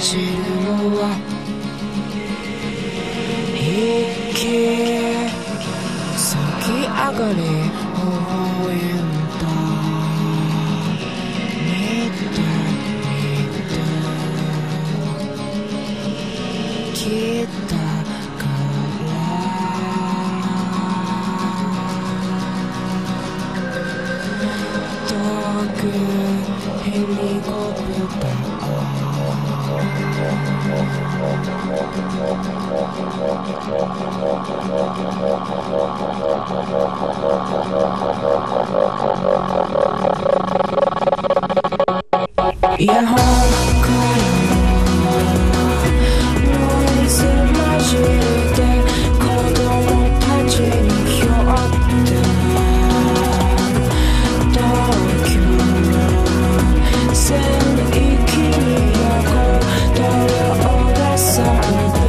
じるのは一気咲き上がり微笑んだ見て見てきたから遠くヘリコプタ Yeah.